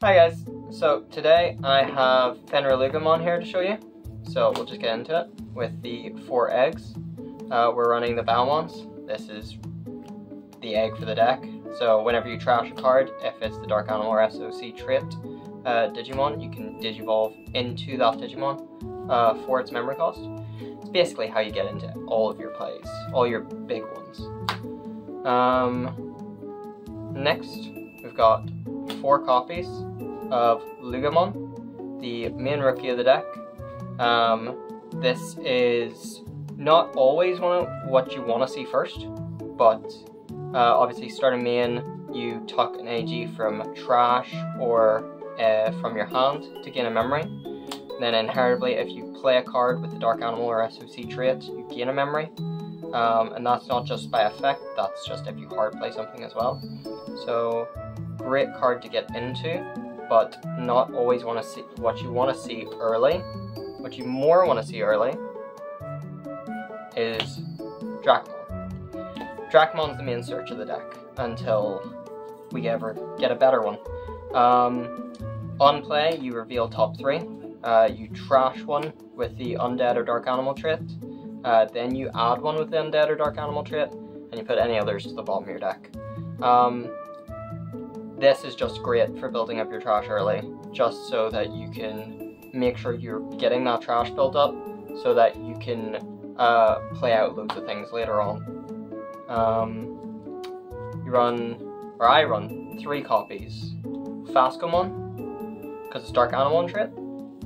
Hi guys, so today I have Fenriloogamon here to show you. So we'll just get into it with the four eggs. Uh, we're running the Balmons. This is the egg for the deck. So whenever you trash a card, if it's the Dark Animal or SOC tripped uh, Digimon, you can Digivolve into that Digimon uh, for its memory cost. It's basically how you get into all of your plays, all your big ones. Um, next, we've got four copies of Loogamon, the main rookie of the deck. Um, this is not always one of what you want to see first, but uh, obviously starting main, you tuck an AG from trash or uh, from your hand to gain a memory. Then inheritably, if you play a card with the Dark Animal or SOC trait, you gain a memory. Um, and that's not just by effect, that's just if you hard play something as well. So, great card to get into, but not always want to see what you want to see early. What you more want to see early is Dracmon. Dracmon's the main search of the deck until we ever get a better one. Um, on play, you reveal top three. Uh, you trash one with the Undead or Dark Animal trait. Uh, then you add one with the Undead or Dark Animal trait, and you put any others to the bottom of your deck. Um, this is just great for building up your trash early, just so that you can make sure you're getting that trash built up, so that you can uh, play out loads of things later on. Um, you run, or I run, three copies. Phascomon, because it's Dark Animal trait.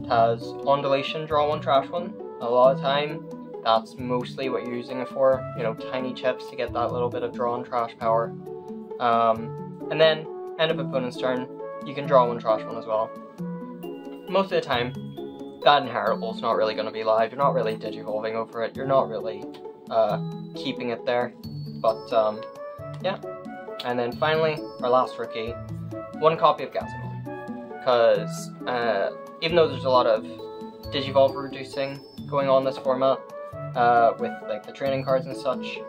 It has on deletion, draw one, trash one. A lot of time, that's mostly what you're using it for. You know, tiny chips to get that little bit of draw and trash power. Um, and then end of opponent's turn, you can draw one trash one as well. Most of the time, that inheritable is not really going to be live. You're not really digivolving over it. You're not really uh, keeping it there. But um, yeah. And then finally, our last rookie, one copy of Gazimon. Because uh, even though there's a lot of digivolve reducing going on this format, uh, with like the training cards and such,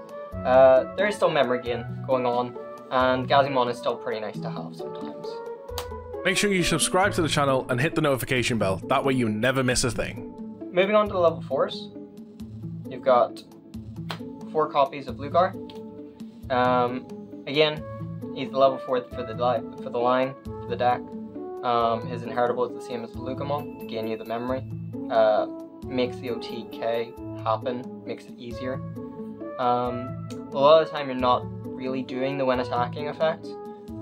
uh, there is still memory gain going on and Gazimon is still pretty nice to have sometimes. Make sure you subscribe to the channel and hit the notification bell, that way you never miss a thing. Moving on to the level 4s, you've got four copies of Lugar. Um, again, he's the level 4 for the, for the line, for the deck. Um, his inheritable is the same as the Loogamon, to gain you the memory. Uh, makes the OTK happen, makes it easier. Um, a lot of the time you're not really doing the when attacking effect.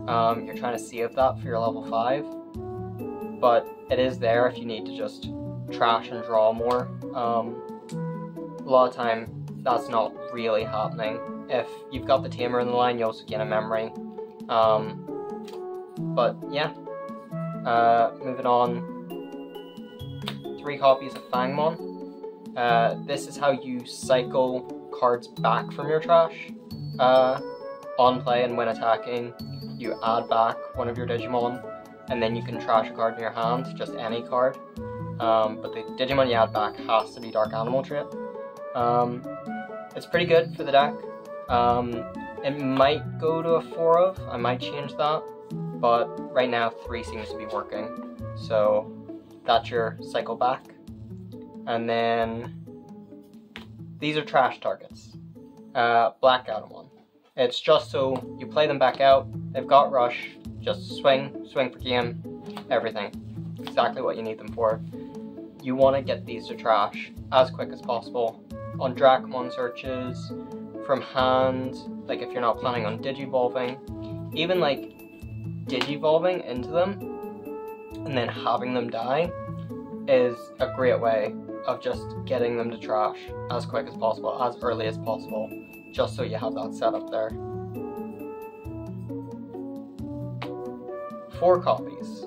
Um, you're trying to save that for your level 5. But it is there if you need to just trash and draw more. Um, a lot of time that's not really happening. If you've got the Tamer in the line, you also gain a memory. Um, but yeah, uh, moving on. Three copies of Fangmon. Uh, this is how you cycle cards back from your trash. Uh, on play and when attacking, you add back one of your Digimon, and then you can trash a card in your hand, just any card. Um, but the Digimon you add back has to be Dark Animal trait. Um, it's pretty good for the deck. Um, it might go to a 4 of, I might change that, but right now 3 seems to be working. So that's your cycle back. And then these are trash targets. Uh, Black Adam it's just so you play them back out, they've got rush, just swing, swing for game, everything. Exactly what you need them for. You want to get these to trash as quick as possible. On Dracmon searches, from hand, like if you're not planning on digivolving, even like digivolving into them and then having them die is a great way of just getting them to trash as quick as possible, as early as possible just so you have that set up there. Four copies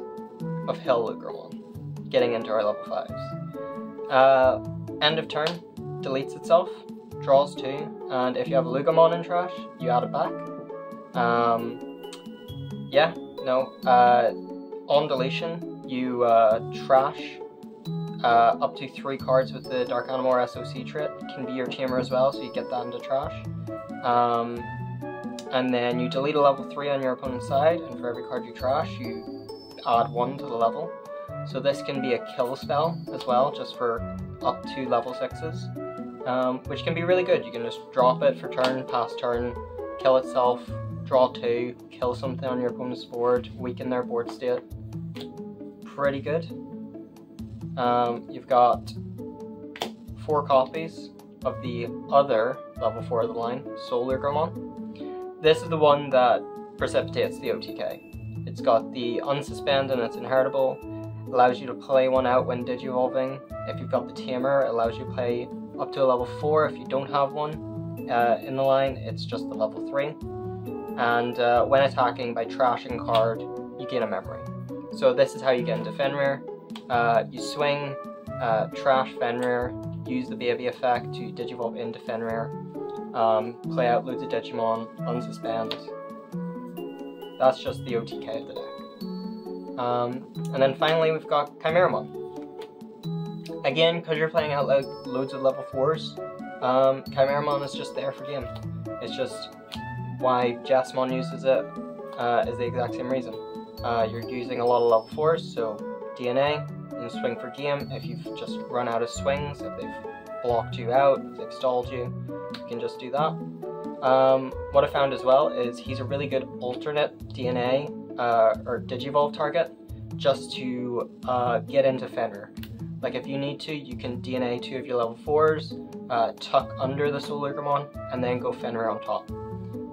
of Hill Lugermon, getting into our level 5s. Uh, end of turn, deletes itself, draws two, and if you have a Loogamon in trash, you add it back. Um, yeah, no, uh, on deletion, you uh, trash uh, up to three cards with the Dark Animal SOC trait can be your tamer as well, so you get that into trash. Um, and then you delete a level 3 on your opponent's side, and for every card you trash, you add one to the level. So this can be a kill spell as well, just for up to level 6s, um, which can be really good. You can just drop it for turn, pass turn, kill itself, draw two, kill something on your opponent's board, weaken their board state. Pretty good. Um, you've got four copies of the other level 4 of the line, Solar Gramon. This is the one that precipitates the OTK. It's got the unsuspend and it's inheritable, allows you to play one out when digivolving. If you've got the Tamer, it allows you to play up to a level 4 if you don't have one. Uh, in the line, it's just the level 3. And uh, when attacking by trashing card, you gain a memory. So this is how you get into Fenrir. Uh, you swing, uh, trash Fenrir, use the baby effect to digivolve into Fenrir, um, play out loads of Digimon, unsuspend. That's just the OTK of the deck. Um, and then finally we've got Chimeramon. Again, because you're playing out like loads of level 4s, um, Chimeramon is just there for game. It's just why Jesmon uses it uh, is the exact same reason. Uh, you're using a lot of level 4s, so DNA, and swing for game. If you've just run out of swings, if they've blocked you out, if they've stalled you, you can just do that. Um, what I found as well is he's a really good alternate DNA uh, or Digivolve target just to uh, get into Fenrir. Like if you need to, you can DNA two of your level 4s, uh, tuck under the Solar Gramon, and then go Fenrir on top.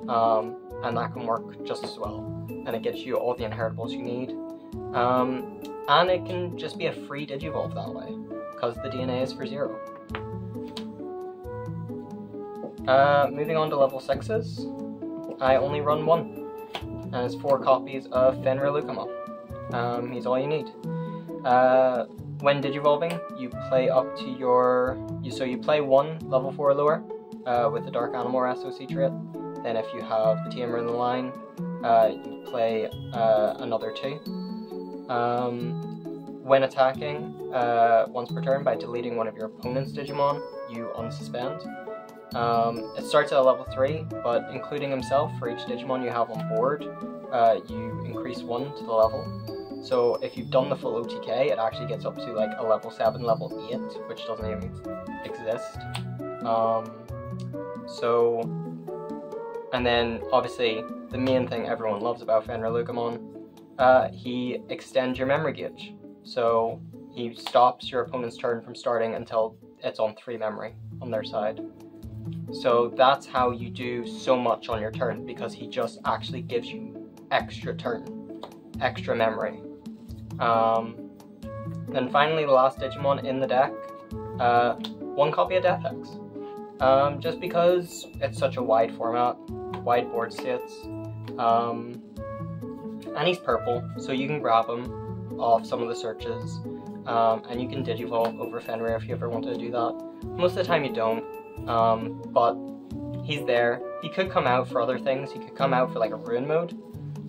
Um, and that can work just as well. And it gets you all the inheritables you need. Um, and it can just be a free Digivolve that way, because the DNA is for zero. Uh, moving on to level 6s, I only run one, and it's four copies of Fenriloogamon. Um, he's all you need. Uh, when digivolving, you play up to your, you, so you play one level 4 lure uh, with the Dark Animal SOC trait, then if you have the Tamer in the line, uh, you play uh, another two. Um, when attacking, uh, once per turn by deleting one of your opponent's Digimon, you unsuspend. Um, it starts at level 3, but including himself, for each Digimon you have on board, uh, you increase 1 to the level. So if you've done the full OTK, it actually gets up to like a level 7, level 8, which doesn't even exist. Um, so, and then obviously the main thing everyone loves about Fenriloogamon uh, he extends your memory gauge. So he stops your opponent's turn from starting until it's on three memory on their side. So that's how you do so much on your turn because he just actually gives you extra turn, extra memory. Um, then finally, the last Digimon in the deck, uh, one copy of Death X. Um, just because it's such a wide format, wide board states. Um, and he's purple, so you can grab him off some of the searches, um, and you can digivolve over Fenrir if you ever wanted to do that. Most of the time you don't, um, but he's there. He could come out for other things. He could come out for like a ruin mode.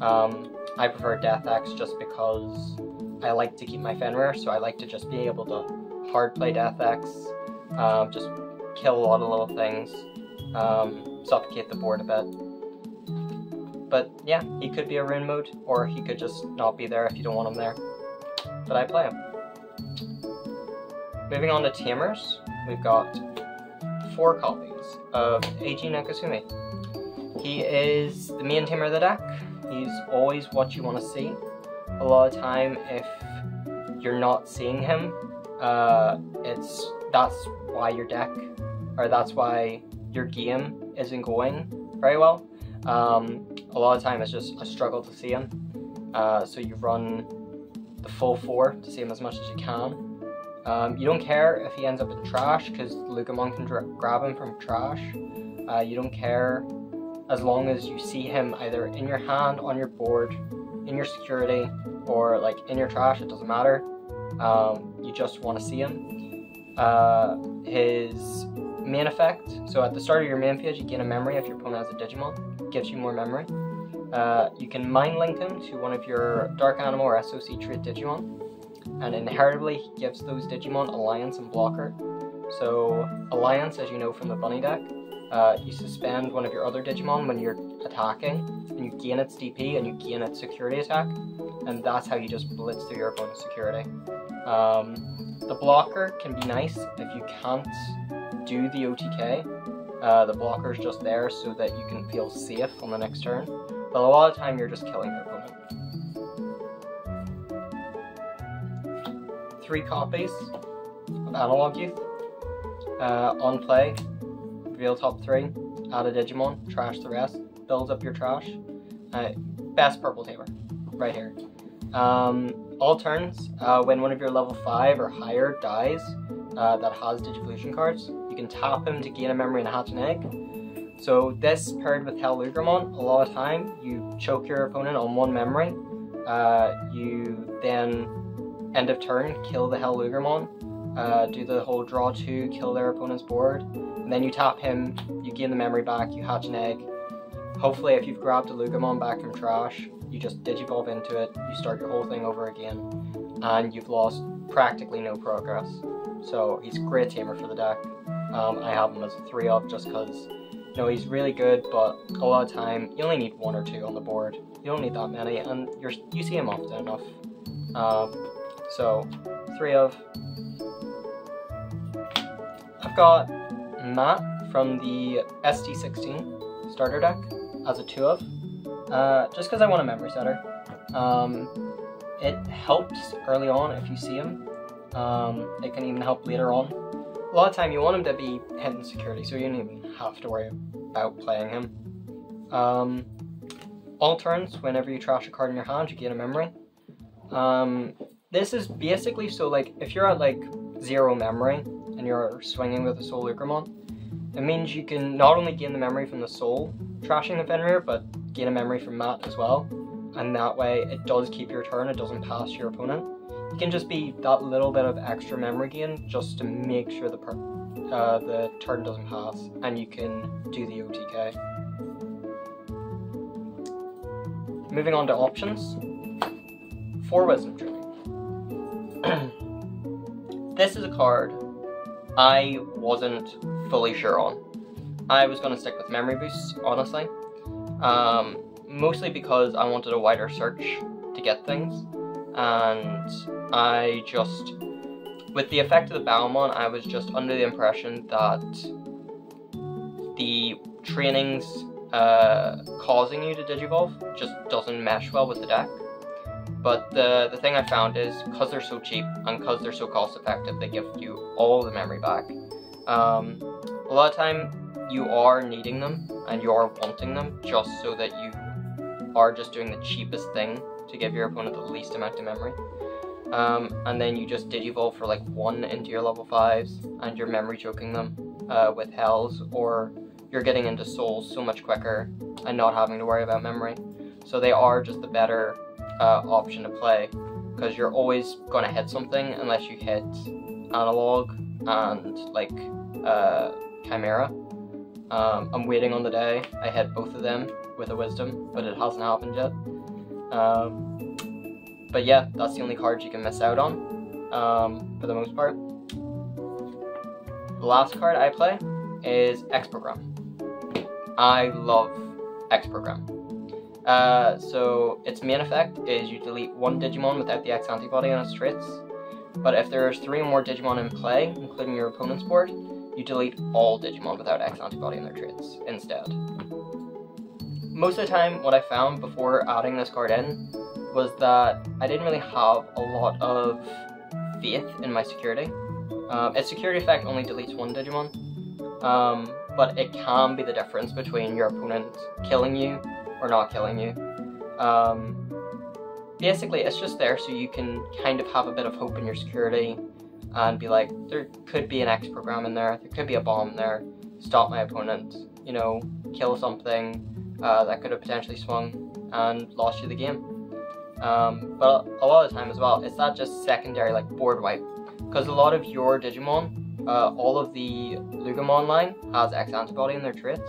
Um, I prefer Death just because I like to keep my Fenrir, so I like to just be able to hard play Death um, just kill a lot of little things, um, suffocate the board a bit. But yeah, he could be a ruin mode, or he could just not be there if you don't want him there. But I play him. Moving on to Tamers, we've got four copies of Eiji Nagasumi. He is the main tamer of the deck. He's always what you want to see. A lot of time, if you're not seeing him, uh, it's that's why your deck, or that's why your game isn't going very well. Um, a lot of time it's just a struggle to see him. Uh, so you run the full four to see him as much as you can. Um, you don't care if he ends up in trash because Loogamon can grab him from trash. Uh, you don't care as long as you see him either in your hand, on your board, in your security, or like in your trash, it doesn't matter. Um, you just want to see him. Uh, his main effect, so at the start of your main phase, you gain a memory if your opponent has a Digimon, gives you more memory. Uh, you can mind link him to one of your Dark Animal or SOC trait Digimon, and inheritably he gives those Digimon Alliance and Blocker. So Alliance, as you know from the Bunny deck, uh, you suspend one of your other Digimon when you're attacking, and you gain its DP and you gain its security attack, and that's how you just blitz through your opponent's security. Um, the blocker can be nice if you can't do the OTK. Uh, the blocker's just there so that you can feel safe on the next turn, but a lot of time you're just killing your opponent. Three copies of Analog Youth. Uh, on play, reveal top three, add a Digimon, trash the rest, builds up your trash. Uh, best purple tamer, right here. Um, all turns, uh, when one of your level 5 or higher dies uh, that has Digivolution cards, you can tap him to gain a memory and hatch an egg. So this paired with Hellugermon, a lot of time you choke your opponent on one memory, uh, you then end of turn kill the Hellugermon, uh, do the whole draw two, kill their opponent's board, and then you tap him, you gain the memory back, you hatch an egg. Hopefully if you've grabbed a Loogamon back from trash, you just digivolve into it, you start your whole thing over again, and you've lost practically no progress. So he's a great tamer for the deck. Um, I have him as a 3 up just because you know, he's really good, but a lot of time you only need one or two on the board. You don't need that many, and you're you see him often enough. Um, so, three of. I've got Matt from the ST16 starter deck as a two of, uh, just because I want a memory setter. Um, it helps early on if you see him. Um, it can even help later on. A lot of time you want him to be hidden security, so you don't even have to worry about playing him. Um, all turns, whenever you trash a card in your hand, you gain a memory. Um, this is basically so like if you're at like zero memory and you're swinging with a Soul Lucremon, it means you can not only gain the memory from the soul trashing the Fenrir, but gain a memory from Matt as well. And that way it does keep your turn, it doesn't pass your opponent. It can just be that little bit of extra memory gain just to make sure the uh, the turn doesn't pass and you can do the OTK. Moving on to options. For Wisdom Tree. this is a card I wasn't fully sure on. I was going to stick with Memory Boosts, honestly. Um, mostly because I wanted a wider search to get things. And I just, with the effect of the Balmon, I was just under the impression that the trainings uh, causing you to Digivolve just doesn't mesh well with the deck. But the, the thing I found is, because they're so cheap and because they're so cost effective, they give you all the memory back. Um, a lot of time, you are needing them and you are wanting them just so that you are just doing the cheapest thing to give your opponent the least amount of memory. Um, and then you just digivolve for like one into your level 5s and you're memory choking them uh, with hells or you're getting into souls so much quicker and not having to worry about memory. So they are just the better uh, option to play because you're always going to hit something unless you hit analog and like uh, chimera. Um, I'm waiting on the day I hit both of them with a wisdom, but it hasn't happened yet. Um, but yeah, that's the only cards you can miss out on um, for the most part. The last card I play is X Program. I love X Program. Uh, so its main effect is you delete one Digimon without the X antibody on its traits. But if there's three or more Digimon in play, including your opponent's board, you delete all Digimon without X antibody on their traits instead. Most of the time, what I found before adding this card in was that I didn't really have a lot of faith in my security. Um, its security effect only deletes one Digimon, um, but it can be the difference between your opponent killing you or not killing you. Um, basically, it's just there so you can kind of have a bit of hope in your security and be like, there could be an X program in there, there could be a bomb there, stop my opponent, you know, kill something uh, that could have potentially swung and lost you the game. Um, but a lot of the time as well, it's not just secondary like board wipe, because a lot of your Digimon, uh, all of the Loogamon line has X antibody in their traits.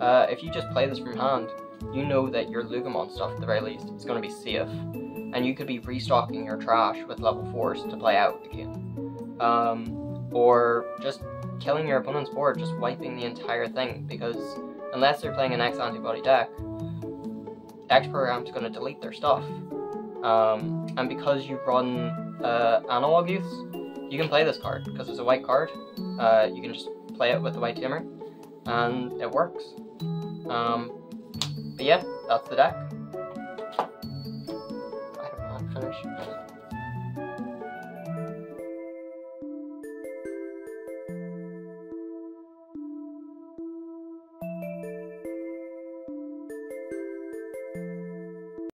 Uh, if you just play this from hand, you know that your Loogamon stuff, at the very least, is going to be safe. And you could be restocking your trash with level 4s to play out the game. Um, or just killing your opponent's board, just wiping the entire thing, because unless they're playing an X antibody deck, X program's going to delete their stuff. Um, and because you run uh, analog youths, you can play this card, because it's a white card. Uh, you can just play it with the white tamer, and it works. Um, but yeah, that's the deck.